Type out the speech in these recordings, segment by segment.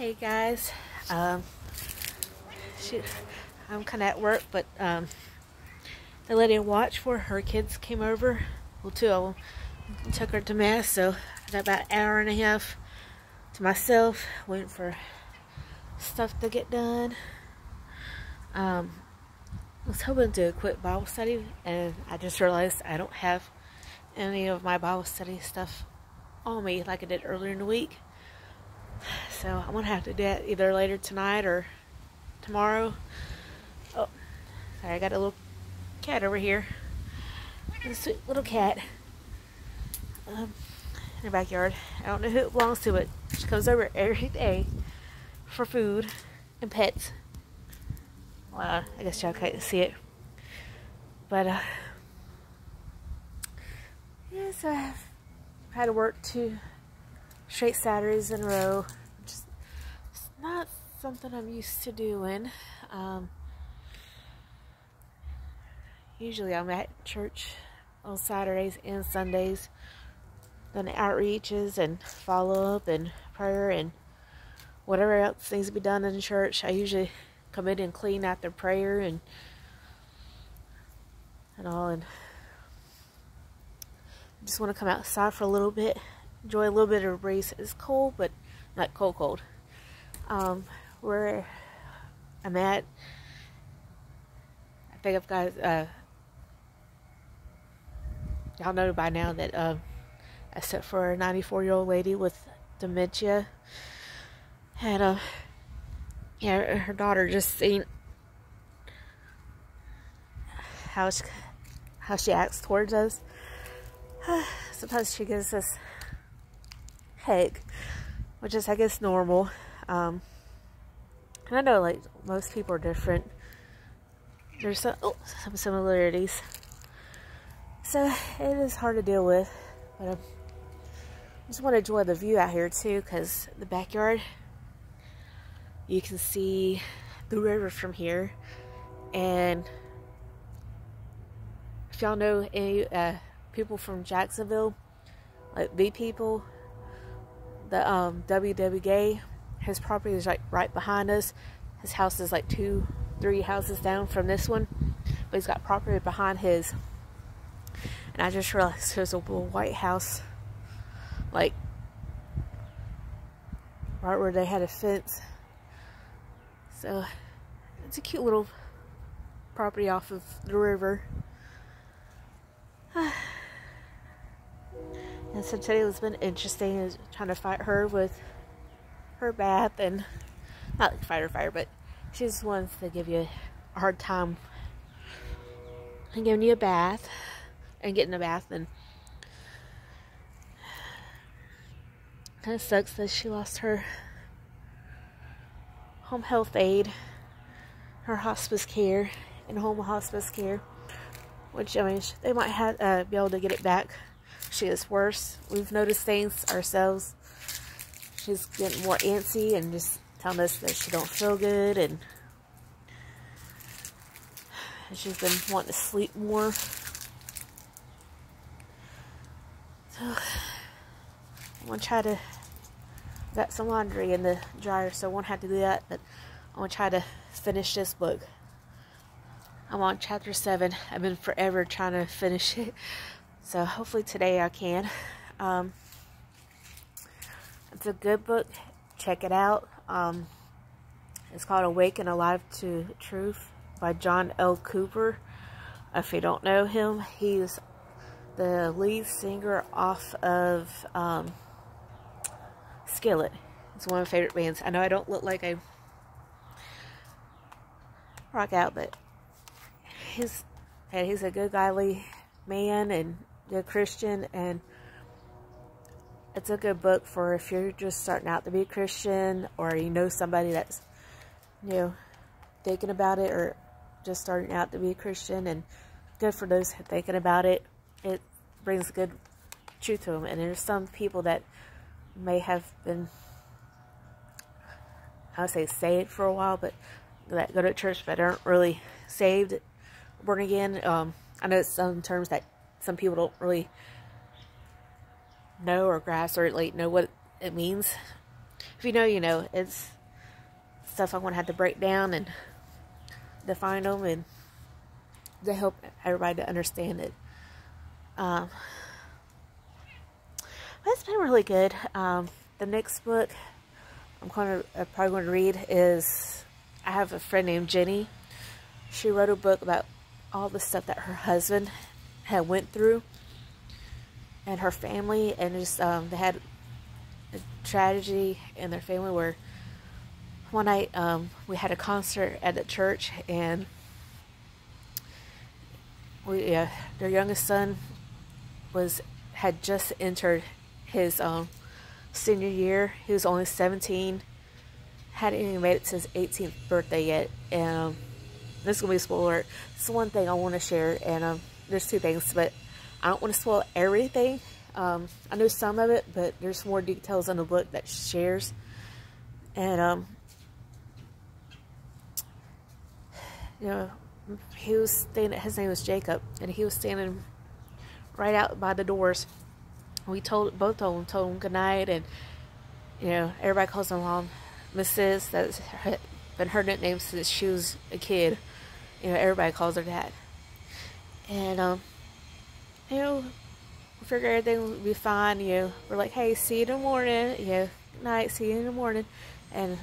Hey guys, um, shoot, I'm kind of at work, but um, the lady I watch for her kids came over. Well, two of them took her to mass, so I got about an hour and a half to myself, waiting for stuff to get done. Um, I was hoping to do a quick Bible study, and I just realized I don't have any of my Bible study stuff on me like I did earlier in the week. So I'm gonna have to do that either later tonight or tomorrow. Oh, sorry, I got a little cat over here. A sweet little cat. Um, in the backyard. I don't know who it belongs to, but she comes over every day for food and pets. Well, I guess y'all can't see it. But, uh, yeah, so I've had to work two straight Saturdays in a row. Just it's not something I'm used to doing. Um, usually I'm at church on Saturdays and Sundays, then outreaches and follow up and prayer and whatever else needs to be done in the church. I usually come in and clean after prayer and and all and just want to come outside for a little bit enjoy a little bit of a breeze it's cold but not cold cold. Um, where I'm at I think I've got uh, y'all know by now that um, I set for a 94 year old lady with dementia. And uh yeah, her daughter just seen how she, how she acts towards us. Sometimes she gives us heck, which is I guess normal. Um, and I know like most people are different. There's some oh, some similarities, so it is hard to deal with. But um, I just want to enjoy the view out here too, because the backyard you can see the river from here and if y'all know any uh, people from Jacksonville like B people the um, WW Gay his property is like right behind us. His house is like two three houses down from this one but he's got property behind his. And I just realized there's a little white house like right where they had a fence. So it's a cute little property off of the river. and so today has been interesting is trying to fight her with her bath and not like fight her fire, but she just wants to give you a hard time and giving you a bath and getting a bath and kind of sucks that she lost her home health aide, her hospice care, and home hospice care. Which I mean, they might have uh, be able to get it back. She is worse. We've noticed things ourselves. She's getting more antsy and just telling us that she don't feel good and she's been wanting to sleep more. So I'm gonna try to got some laundry in the dryer, so I won't have to do that. But I'm gonna try to finish this book. I'm on chapter seven. I've been forever trying to finish it, so hopefully today I can. Um, it's a good book. Check it out. Um, it's called Awake and Alive to Truth by John L. Cooper. If you don't know him, he's the lead singer off of um, Skillet. It's one of my favorite bands. I know I don't look like I rock out, but he's he's a good godly man and a Christian and it's a good book for if you're just starting out to be a Christian or you know somebody that's you know thinking about it or just starting out to be a Christian and good for those thinking about it. It brings good truth to them and there's some people that may have been, I would say saved for a while, but that go to church but aren't really saved, born again. Um, I know some terms that some people don't really know or grasp or like know what it means. if you know, you know. It's stuff I'm gonna have to break down and define them and to help everybody to understand it. Um, it's been really good. Um, the next book I'm going to probably going to read is I have a friend named Jenny. She wrote a book about all the stuff that her husband had went through and her family and just um, they had a tragedy in their family where one night um, we had a concert at the church and we uh, their youngest son was had just entered his um, senior year. He was only 17. Hadn't even made it to his 18th birthday yet. And um, this is to be a spoiler. It's one thing I want to share. And um, there's two things, but I don't want to spoil everything. Um, I know some of it, but there's more details in the book that shares. And, um, you know, he was standing, his name was Jacob, and he was standing right out by the doors. We told, both told him, told him good night, and, you know, everybody calls him mom. Mrs. That's been her nickname since she was a kid. You know, everybody calls her that. And, um, you know, we figure everything will be fine. You know, we're like, hey, see you in the morning. You know, night, see you in the morning. And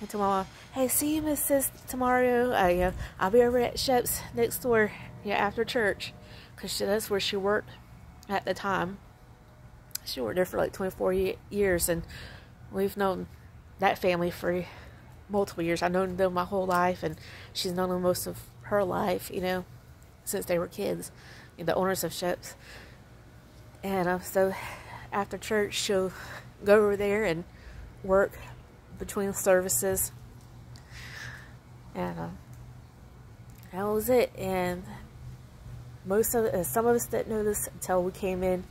and to my mom, hey, see you, Mrs. tomorrow. Uh, you know, I'll be over at Shep's next door, yeah, after church, because that's where she worked at the time. She worked there for like 24 years, and we've known that family for multiple years. I've known them my whole life, and she's known them most of her life, you know, since they were kids, the owners of Shep's. And uh, so after church, she'll go over there and work between services. And uh, that was it. And most of uh, some of us didn't know this until we came in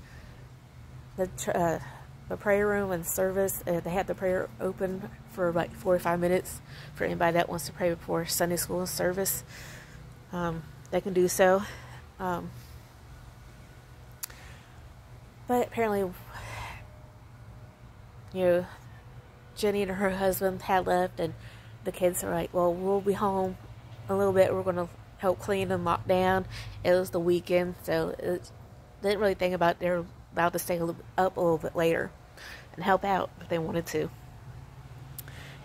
the uh, the prayer room and service. Uh, they had the prayer open for like 45 minutes for anybody that wants to pray before Sunday school and service. Um, they can do so. Um, but apparently, you know, Jenny and her husband had left, and the kids are like, "Well, we'll be home a little bit. We're going to help clean and lock down." It was the weekend, so it, didn't really think about they're allowed to stay up a little bit later and help out if they wanted to.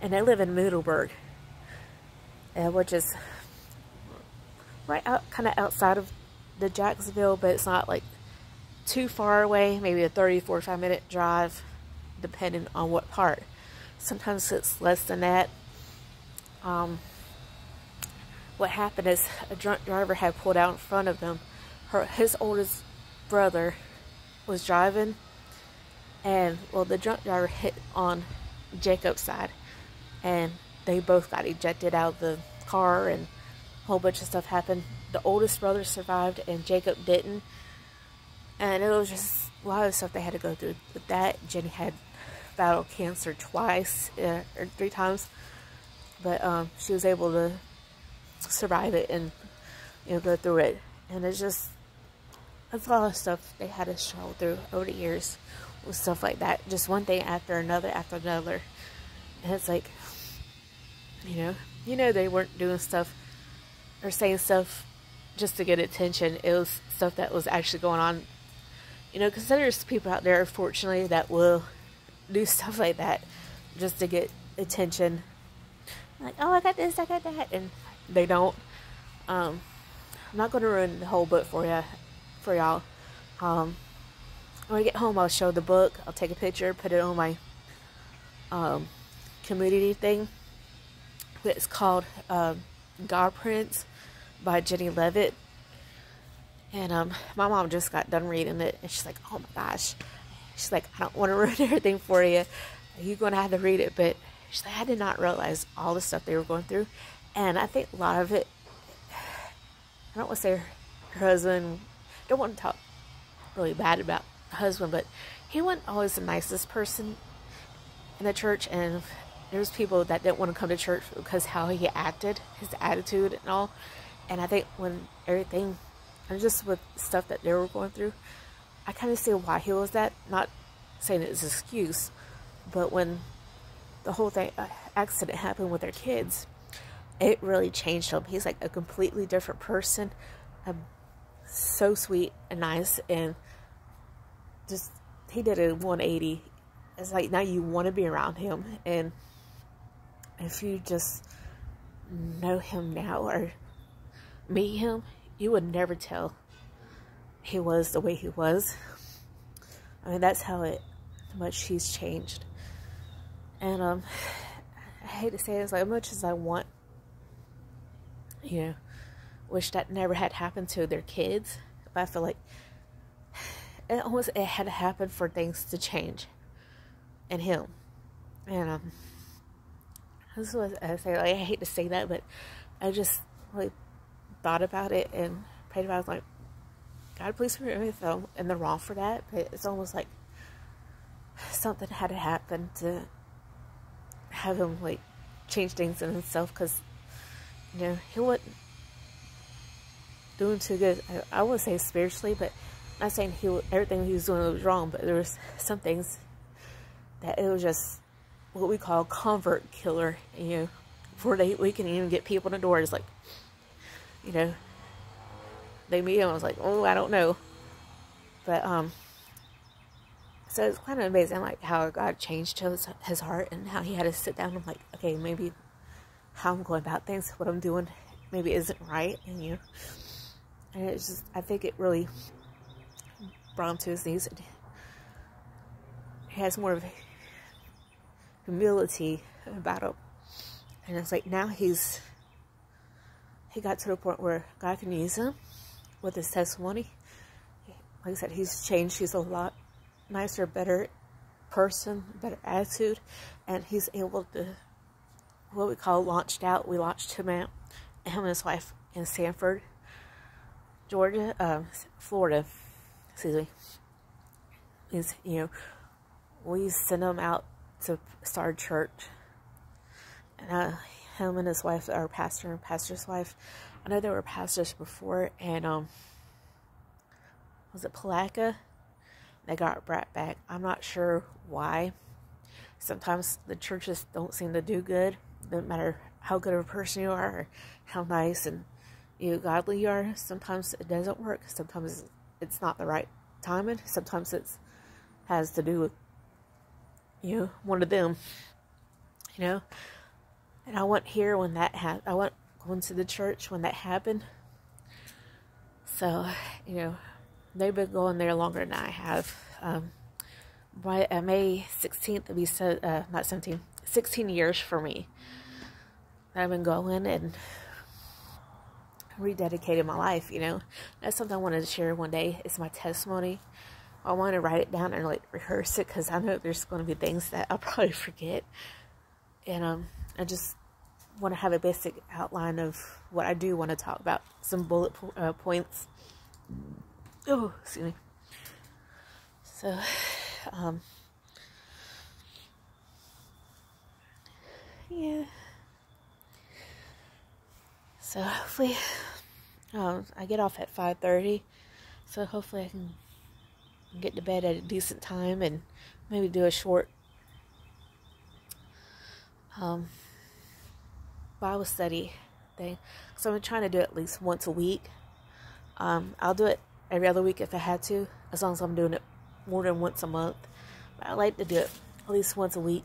And they live in Middleburg, uh, which is right out, kind of outside of the Jacksonville, but it's not like too far away. Maybe a 30, 45 minute drive, depending on what part. Sometimes it's less than that. Um, what happened is a drunk driver had pulled out in front of them. Her, his oldest brother was driving, and well, the drunk driver hit on Jacob's side, and they both got ejected out of the car, and whole bunch of stuff happened. The oldest brother survived, and Jacob didn't, and it was just a lot of stuff they had to go through with that. Jenny had battled cancer twice uh, or three times, but um, she was able to survive it and you know go through it. And it's just it's a lot of stuff they had to struggle through over the years with stuff like that. Just one thing after another after another, and it's like you know you know they weren't doing stuff or saying stuff just to get attention. It was stuff that was actually going on. You know, because there's people out there, fortunately, that will do stuff like that just to get attention. Like, oh, I got this, I got that, and they don't. Um, I'm not going to ruin the whole book for you, for y'all. Um, when I get home, I'll show the book. I'll take a picture, put it on my um, community thing. It's called um, God Prince by Jenny Levitt. And um, my mom just got done reading it, and she's like, "Oh my gosh, She's like, I don't want to ruin everything for you. You're going to have to read it. But she's like, I did not realize all the stuff they were going through. And I think a lot of it, I don't want to say her, her husband, don't want to talk really bad about her husband, but he wasn't always the nicest person in the church. And there was people that didn't want to come to church because how he acted, his attitude and all. And I think when everything, and just with stuff that they were going through, I kind of see why he was that. Not saying it's an excuse, but when the whole thing uh, accident happened with their kids, it really changed him. He's like a completely different person. Um, so sweet and nice, and just he did a 180. It's like now you want to be around him, and if you just know him now or meet him, you would never tell he was the way he was. I mean, that's how it much he's changed. And um, I hate to say this, like, as much as I want, you know, wish that never had happened to their kids, but I feel like it almost it had to happen for things to change in him. And um, this is what I say. Like, I hate to say that, but I just like thought about it and prayed about it. I was Like, God, please forgive me if I'm in the wrong for that. But it's almost like something had to happen to have him like change things in himself because you know he wasn't doing too good. I, I would say spiritually, but I'm not saying he everything he was doing was wrong. But there was some things that it was just what we call convert killer. You know, before they we can even get people in the door, it's like you know they meet him. I was like, oh, I don't know, but um so it's kind of amazing, like how God changed his, his heart and how he had to sit down and like, okay, maybe how I'm going about things, what I'm doing, maybe isn't right, and you, know, and it's just, I think it really brought him to his knees. He has more of humility about him, and it's like now he's he got to the point where God can use him with his testimony. Like I said, he's changed. He's a lot nicer, better person, better attitude, and he's able to what we call launched out. We launched him out, him and his wife in Sanford, Georgia, uh, Florida. Excuse me. Is you know, we sent him out to start church, and uh, him and his wife, our pastor and pastor's wife. I know they were pastors before, and um, was it Palatka? they got brought back. I'm not sure why. Sometimes the churches don't seem to do good. No matter how good of a person you are, or how nice and you know, godly you are. Sometimes it doesn't work. Sometimes it's not the right timing. Sometimes it has to do with you know one of them. You know, and I went here when that happened. I went going to the church when that happened. So you know, they've been going there longer than I have. Um, by uh, May 16th, it'll be so, uh, not 17, 16 years for me. I've been going and rededicated my life, you know. That's something I wanted to share one day. It's my testimony. I want to write it down and like rehearse it because I know there's going to be things that I'll probably forget. And um, I just want to have a basic outline of what I do want to talk about, some bullet po- uh, points Oh, excuse me. So, um, yeah. So hopefully, um, I get off at five thirty. So hopefully I can get to bed at a decent time and maybe do a short um, Bible study thing. So I'm trying to do it at least once a week. Um, I'll do it every other week if I had to, as long as I'm doing it more than once a month. But I like to do it at least once a week,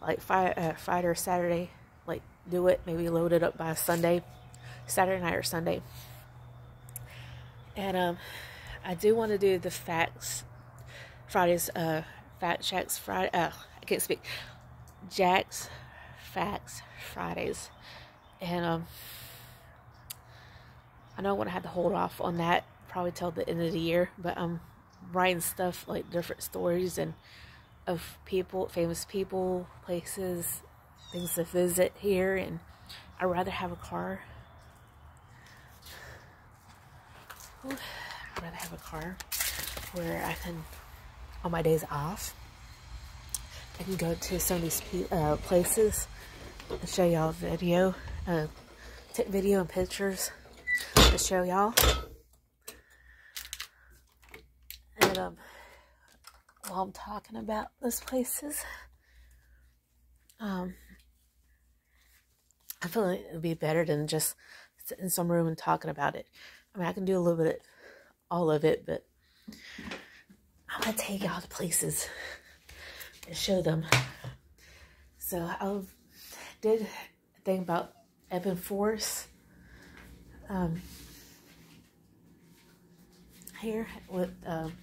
like Friday, uh, Friday or Saturday. Like do it, maybe load it up by Sunday, Saturday night or Sunday. And um, I do want to do the facts Fridays, uh, fact checks Friday. Uh, I can't speak. Jax Facts Fridays, and um, I know I'm gonna have to hold off on that probably till the end of the year, but I'm writing stuff like different stories and of people, famous people, places, things to visit here, and I'd rather have a car. I'd rather have a car where I can, on my days off, I can go to some of these uh, places and show y'all video, uh, take video and pictures to show y'all. um, while I'm talking about those places, Um, I feel like it would be better than just sitting in some room and talking about it. I mean, I can do a little bit, of all of it, but I'm gonna take y'all to places and show them. So I did a thing about Epping Forest. Um, here with um,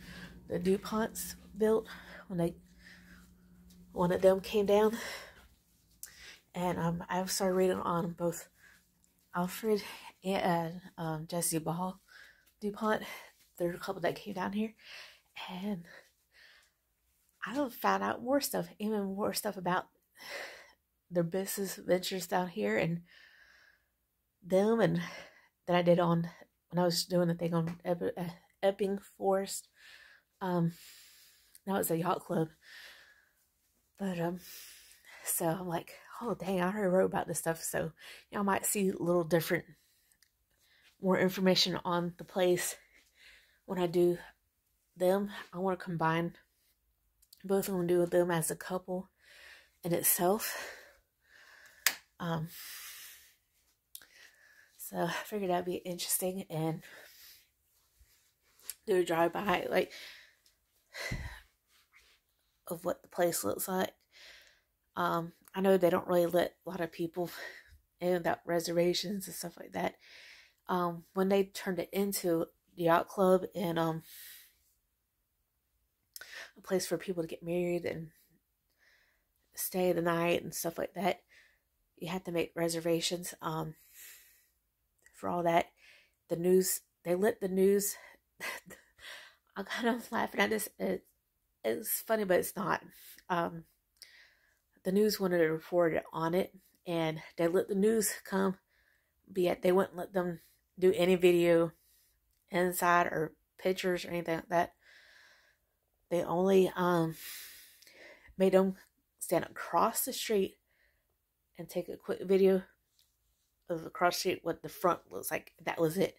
the DuPonts built when they one of them came down. And um, I started reading on both Alfred and um, Jessie Ball DuPont. There's a couple that came down here. And I found out more stuff, even more stuff about their business ventures down here and them and that I did on when I was doing the thing on Epping Forest. Um, that was a yacht club. But um, so I'm like, oh dang, I already wrote about this stuff, so y'all might see a little different, more information on the place when I do them. I want to combine both of them, do with them as a couple in itself. Um, so I figured that'd be interesting and do a drive by, like of what the place looks like. Um, I know they don't really let a lot of people in without reservations and stuff like that. Um, when they turned it into the yacht club and um, a place for people to get married and stay the night and stuff like that, you had to make reservations. Um, for all that, the news they let the news. I'm kind of laughing at this. It, it's funny, but it's not. Um, the news wanted to report on it, and they let the news come, but yet they wouldn't let them do any video inside or pictures or anything like that. They only um made them stand across the street and take a quick video of across the street what the front looks like. That was it,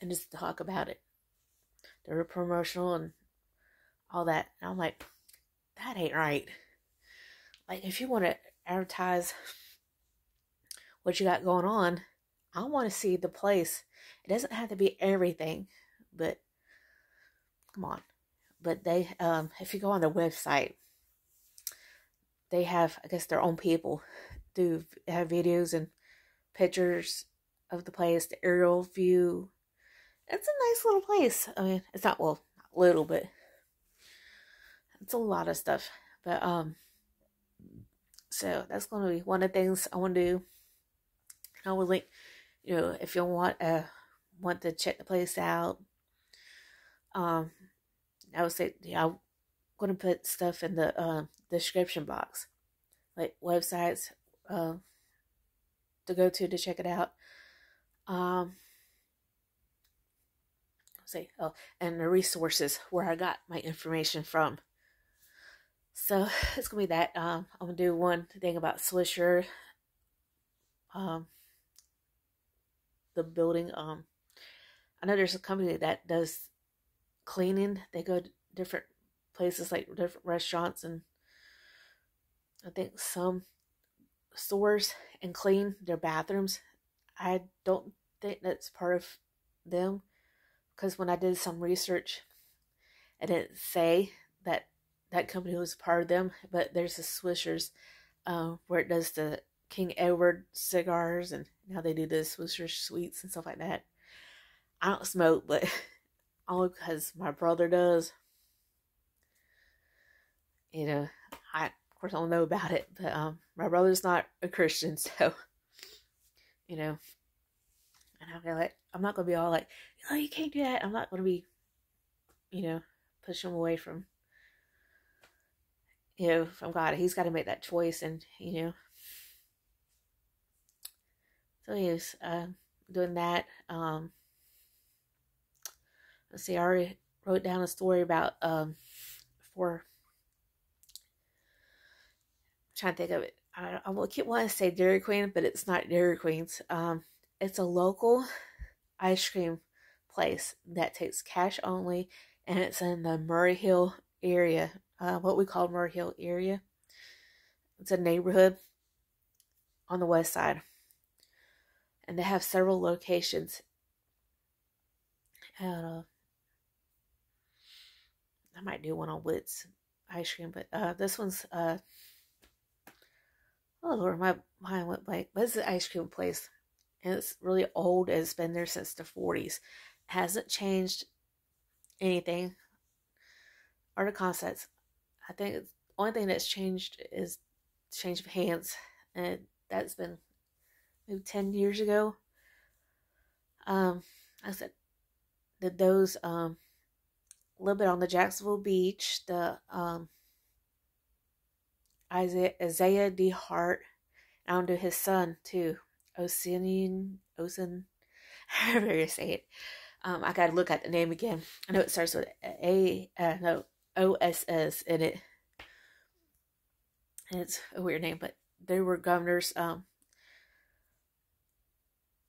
and just talk about it. They were promotional and all that. And I'm like, that ain't right. Like, if you want to advertise what you got going on, I want to see the place. It doesn't have to be everything, but come on. But they, um, if you go on their website, they have, I guess, their own people do have videos and pictures of the place, the aerial view. It's a nice little place. I mean, it's not well, not little, but it's a lot of stuff. But um so that's gonna be one of the things I wanna do. I will link you know, if you want uh want to check the place out. Um I would say yeah, I'm gonna put stuff in the uh, description box. Like websites uh, to go to to check it out. Um say oh and the resources where I got my information from. So it's gonna be that. Um, I'm gonna do one thing about Swisher. Um, the building. Um, I know there's a company that does cleaning. They go to different places, like different restaurants, and I think some stores and clean their bathrooms. I don't think that's part of them because when I did some research, it didn't say that that company was part of them, but there's the Swishers uh, where it does the King Edward cigars and now they do the Swisher sweets and stuff like that. I don't smoke, but only because my brother does. You know, I of course I don't know about it, but um, my brother's not a Christian, so you know, and I'm gonna like, I'm not gonna be all like, oh, you can't do that. I'm not gonna be, you know, push him away from you know, from God. He's got to make that choice, and you know. So he's uh, doing that. Um, let's see, I already wrote down a story about um, for. Trying to think of it. I, I keep wanting to say Dairy Queen, but it's not Dairy Queen's. Um, it's a local ice cream place that takes cash only, and it's in the Murray Hill area uh, what we call Murray Hill area. It's a neighborhood on the west side. And they have several locations. And uh, I might do one on Wits ice cream, but uh, this one's uh, oh lord, my mind went blank. But it's an ice cream place, and it's really old. It's been there since the forties. Hasn't changed anything. Or the concepts. I think the only thing that's changed is change of hands, and that's been maybe ten years ago. Um, I said that those um a little bit on the Jacksonville beach, the um Isaiah Isaiah D. Hart, and to his son too, Osinian Osin, however you say it. Um, I gotta look at the name again. I know it starts with A, uh, no O S S in it. It's a weird name, but they were governors um,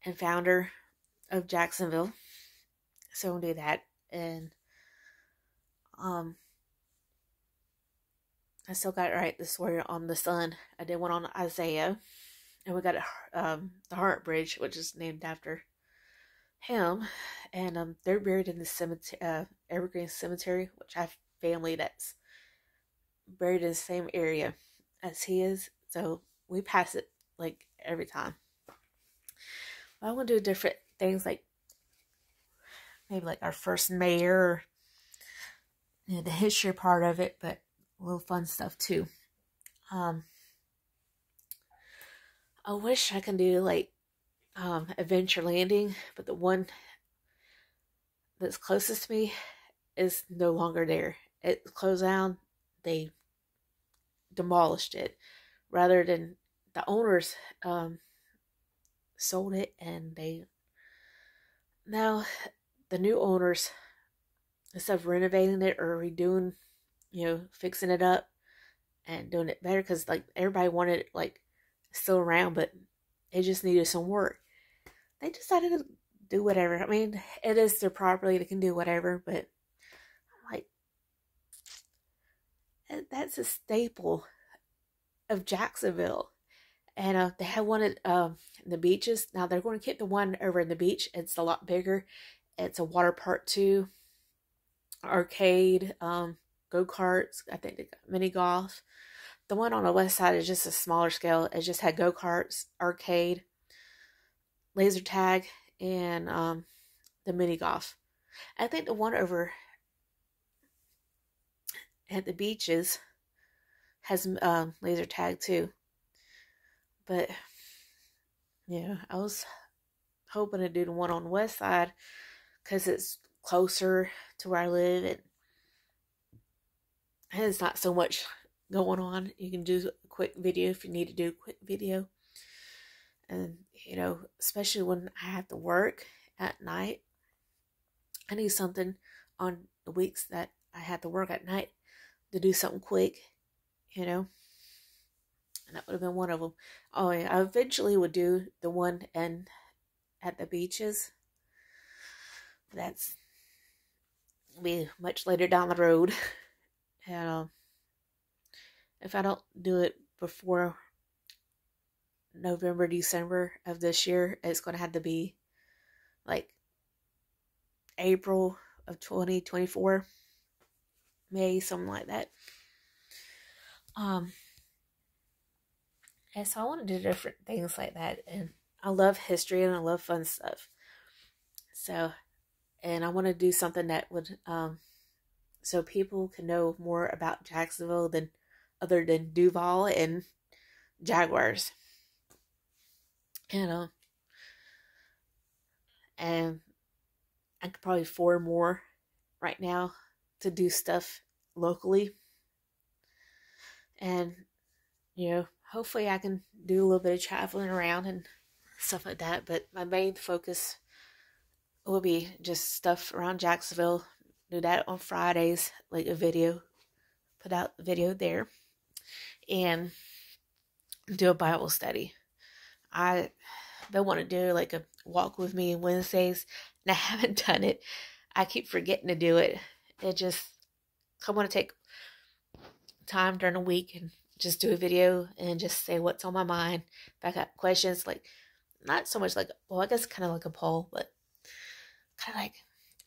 and founder of Jacksonville. So we'll do that. And um I still got it right this warrior on the sun. I did one on Isaiah. And we got um the Hart Bridge, which is named after him. And um they're buried in the cemetery uh, Evergreen Cemetery, which I have family that's buried in the same area as he is. So we pass it like every time. But I want to do different things like maybe like our first mayor, you know, the history part of it, but a little fun stuff too. Um, I wish I can do like um, Adventure Landing, but the one that's closest to me is no longer there. It closed down. They demolished it rather than the owners um, sold it and they now the new owners instead of renovating it or redoing you know fixing it up and doing it better because like everybody wanted it like still around but it just needed some work they decided to do whatever i mean it is their property they can do whatever but like that's a staple of jacksonville and uh, they had one at um, the beaches. Now they're going to keep the one over in the beach. It's a lot bigger. It's a water park too, arcade, um, go karts. I think they got mini golf. The one on the west side is just a smaller scale. It just had go karts, arcade, laser tag, and um, the mini golf. I think the one over at the beaches has um, laser tag too. But yeah, I was hoping to do the one on west side because it's closer to where I live and there's not so much going on. You can do a quick video if you need to do a quick video. And, you know, especially when I have to work at night, I need something on the weeks that I have to work at night to do something quick, you know and that would have been one of them. Oh, yeah, I eventually would do the one and at the beaches. That's be much later down the road, and um, if I don't do it before November, December of this year, it's going to have to be like April of 2024, May, something like that. Um, and so I want to do different things like that. And I love history and I love fun stuff. So, and I want to do something that would, um, so people can know more about Jacksonville than other than Duval and Jaguars. You know, and I could probably afford more right now to do stuff locally. And, you know, hopefully I can do a little bit of traveling around and stuff like that. But my main focus will be just stuff around Jacksonville. Do that on Fridays, like a video, put out the video there, and do a Bible study. I been want to do like a walk with me Wednesdays, and I haven't done it. I keep forgetting to do it. It just I want to take time during the week and just do a video and just say what's on my mind. If I got questions, like not so much like well, I guess kind of like a poll, but kind of like,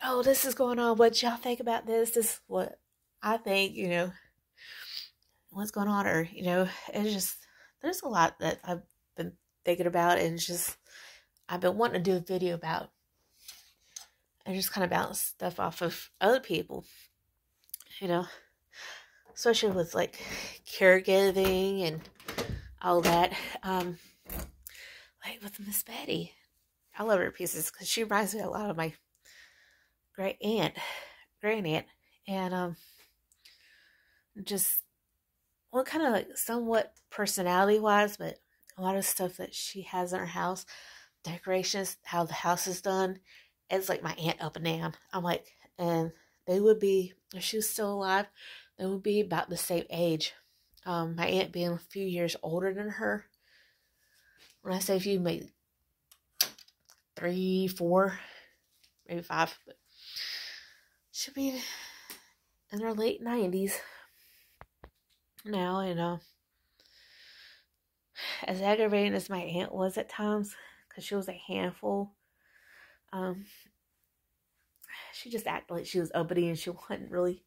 oh, this is going on. What y'all think about this? This is what I think. You know, what's going on, or you know, it's just there's a lot that I've been thinking about, and just I've been wanting to do a video about, and just kind of bounce stuff off of other people. You know especially with like caregiving and all that. Um, like with Miss Betty, I love her pieces because she reminds me a lot of my great aunt, great aunt, and um, just well, kind of like somewhat personality wise, but a lot of stuff that she has in her house, decorations, how the house is done, it's like my aunt up and down. I'm like, and they would be if she was still alive, they would be about the same age. Um, my aunt being a few years older than her. When I say a few, maybe three, four, maybe five, but she'll be in her late nineties now, and uh, as aggravating as my aunt was at times, because she was a handful. Um, she just acted like she was uppity and she wasn't really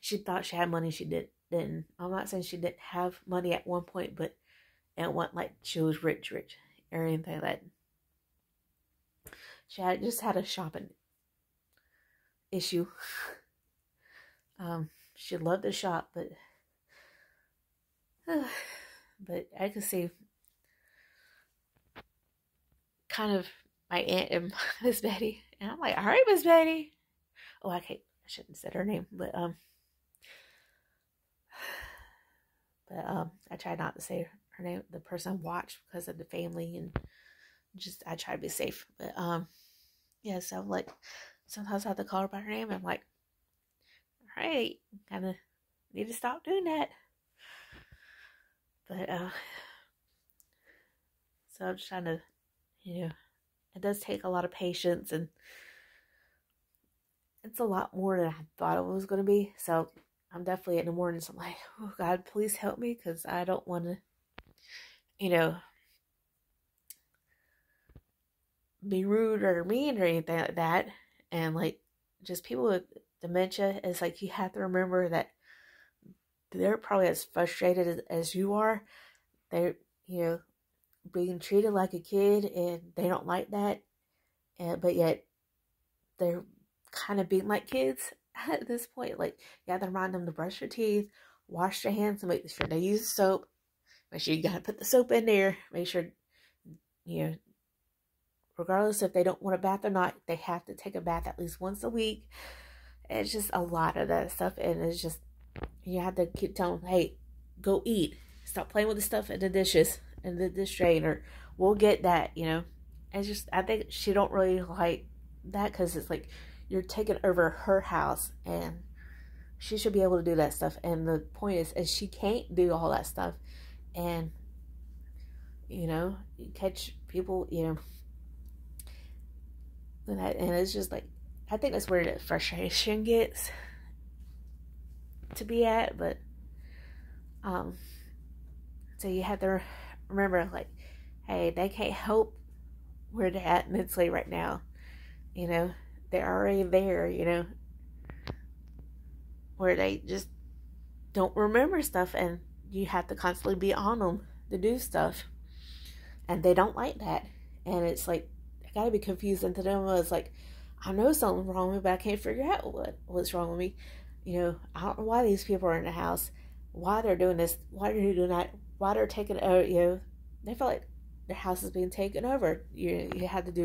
she thought she had money she did didn't. I'm not saying she didn't have money at one point, but it wasn't like she was rich, rich or anything like that. She had just had a shopping issue. um, she loved the shop, but uh, but I could say kind of my aunt and Miss Betty, and I'm like, all right, Miss Betty. Oh, I can't. I shouldn't said her name, but um, but um, I try not to say her name, the person I watched because of the family and just I try to be safe. But um, yeah, so I'm like sometimes I have to call her by her name. I'm like, all right, kind of need to stop doing that. But uh, so I'm just trying to, you know, it does take a lot of patience and it's a lot more than I thought it was going to be. So I'm definitely in the mornings. I'm like, oh God, please help me because I don't want to, you know, be rude or mean or anything like that. And like, just people with dementia, it's like you have to remember that they're probably as frustrated as, as you are. They're, you know, being treated like a kid and they don't like that. And, but yet they're kind of being like kids at this point. Like, you have to remind them to brush your teeth, wash their hands, and make sure they use soap. Make sure you gotta put the soap in there. Make sure, you know, regardless if they don't want a bath or not, they have to take a bath at least once a week. It's just a lot of that stuff, and it's just you have to keep telling hey, go eat. Stop playing with the stuff in the dishes and the dish drain, or we'll get that. You know, it's just I think she don't really like that because it's like you're taking over her house and she should be able to do that stuff and the point is is she can't do all that stuff and you know you catch people you know and, that, and it's just like i think that's where the frustration gets to be at but um so you have to remember like hey they can't help where they're at mentally right now you know they're already there, you know, where they just don't remember stuff and you have to constantly be on them to do stuff. And they don't like that. And it's like, I gotta be confusing to them. was like, I know something's wrong with me, but I can't figure out what, what's wrong with me. You know, I don't know why these people are in the house, why they're doing this, why they're doing that, why they're taking, over. you know, they feel like their house is being taken over. You you had to do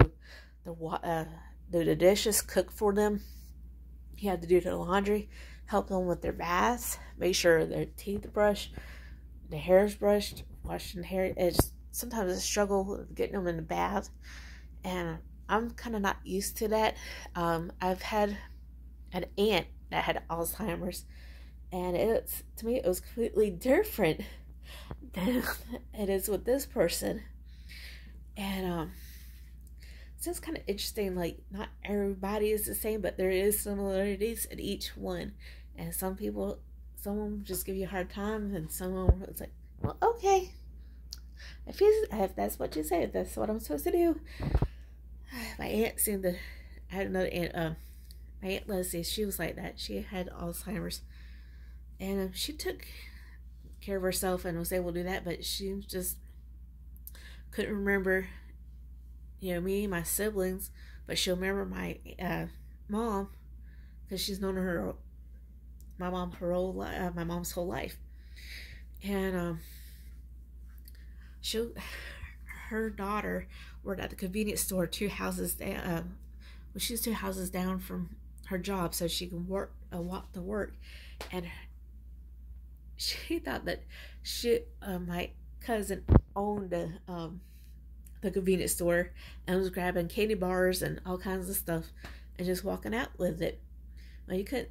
the uh, do the dishes, cook for them. You had to do the laundry, help them with their baths, make sure their teeth are brushed, the hair's brushed, washing hair. It's sometimes a struggle getting them in the bath, and I'm kind of not used to that. Um, I've had an aunt that had Alzheimer's, and it's to me it was completely different than it is with this person, and um so it's kind of interesting like not everybody is the same but there is similarities in each one and some people someone just give you a hard time, and someone was like, "Well, okay, if if that's what you say, that's what I'm supposed to do." My aunt seemed to. I had another aunt. Um, my aunt Leslie. She was like that. She had Alzheimer's, and um, she took care of herself and was able to do that, but she just couldn't remember. You know, me, my siblings, but she'll remember my uh, mom because she's known her my mom her whole uh, my mom's whole life, and um, she her daughter worked at the convenience store two houses down. Uh, well, she's two houses down from her job, so she can work uh, walk to work, and she thought that she uh, my cousin owned a, um, the convenience store and was grabbing candy bars and all kinds of stuff and just walking out with it. Well, you couldn't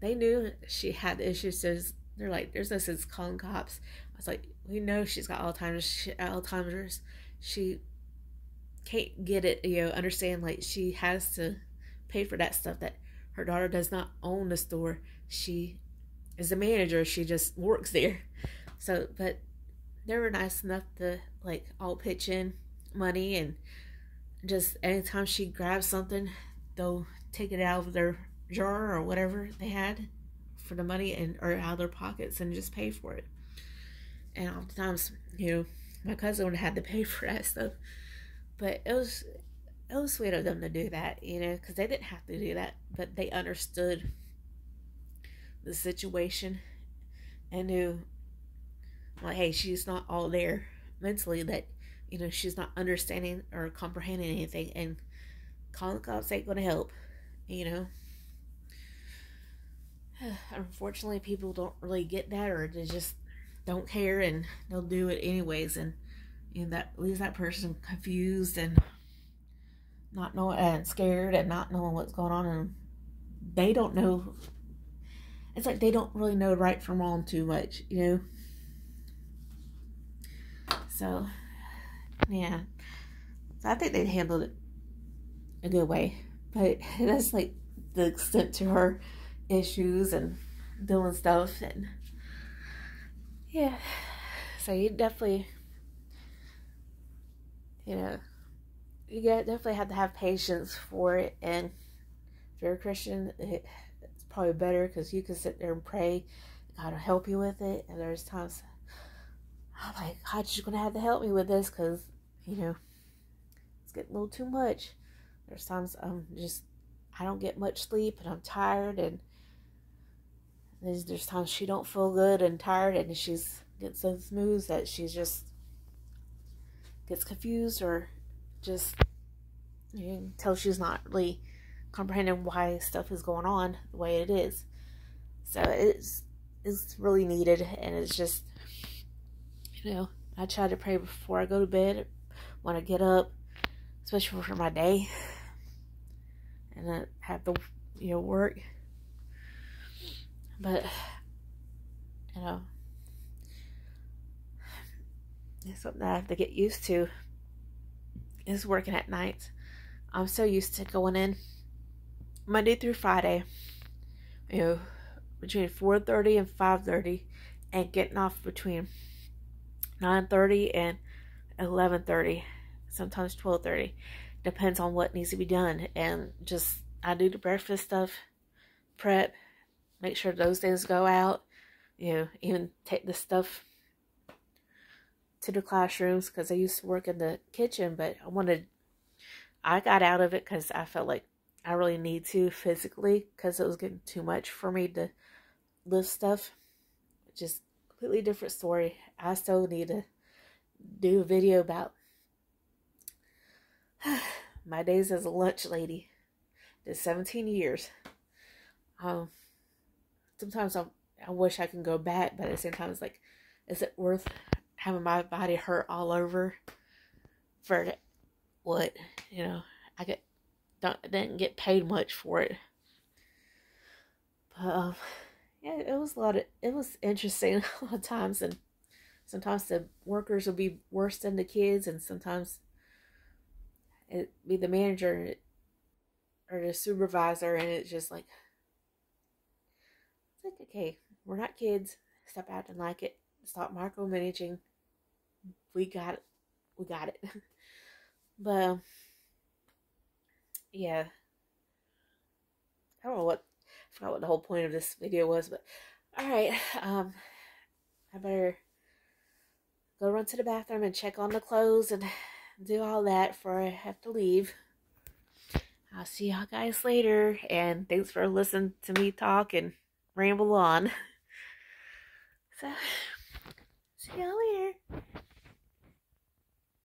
they knew she had issues. So they're like, there's no sense calling cops. I was like, we know she's got Alzheimer's. She, Alzheimer's. She can't get it, you know, understand like she has to pay for that stuff that her daughter does not own the store. She is a manager. She just works there. So, but they were nice enough to like all pitch in money and just anytime she grabs something, they'll take it out of their jar or whatever they had for the money and or out of their pockets and just pay for it. And oftentimes, you know, my cousin would had to pay for that stuff, but it was it was sweet of them to do that, you know, because they didn't have to do that, but they understood the situation and knew, like, hey, she's not all there mentally that you know she's not understanding or comprehending anything, and calling the cops ain't gonna help, you know. unfortunately people don't really get that or they just don't care and they'll do it anyways and you know that leaves that person confused and not knowing and scared and not knowing what's going on and they don't know it's like they don't really know right from wrong too much you know? So yeah. So i think they handled it a good way but that's like the extent to her issues and doing stuff and yeah. So you definitely you know you get, definitely have to have patience for it. And if you're a christian it, it's probably better because you can sit there and pray god will help you with it. And there's times i'm like god you're gonna have to help me with this because you know it's getting a little too much. There's times i'm just i don't get much sleep and i'm tired and there's, there's times she don't feel good and tired and she's gets so smooth that she's just gets confused or just you can tell she's not really comprehending why stuff is going on the way it is. So it's it's really needed and it's just you know, I try to pray before I go to bed when I get up, especially for my day. And I have to you know work but, you know, it's something I have to get used to is working at night. I'm so used to going in Monday through Friday, you know, between 4.30 and 5.30 and getting off between 9.30 and 11.30, sometimes 12.30. Depends on what needs to be done. And just, I do the breakfast stuff, prep, make sure those things go out. You know, even take the stuff to the classrooms because I used to work in the kitchen, but I wanted, I got out of it because I felt like I really need to physically because it was getting too much for me to lift stuff. Just completely different story. I still need to do a video about my days as a lunch lady. Did 17 years. Um, sometimes I'm, I wish I can go back, but at the same time, it's like, is it worth having my body hurt all over for what? You know, I get don't didn't get paid much for it, but um, yeah, it was a lot of it was interesting a lot of times, and sometimes the workers would be worse than the kids, and sometimes it be the manager or the supervisor, and it's just like it's like, okay, We're not kids. Step out and like it. Stop micromanaging. We got it. We got it. but yeah. I don't know what I forgot what the whole point of this video was, but alright, um I better go run to the bathroom and check on the clothes and do all that before I have to leave. I'll see y'all guys later, and thanks for listening to me talk and ramble on. So, see y'all later.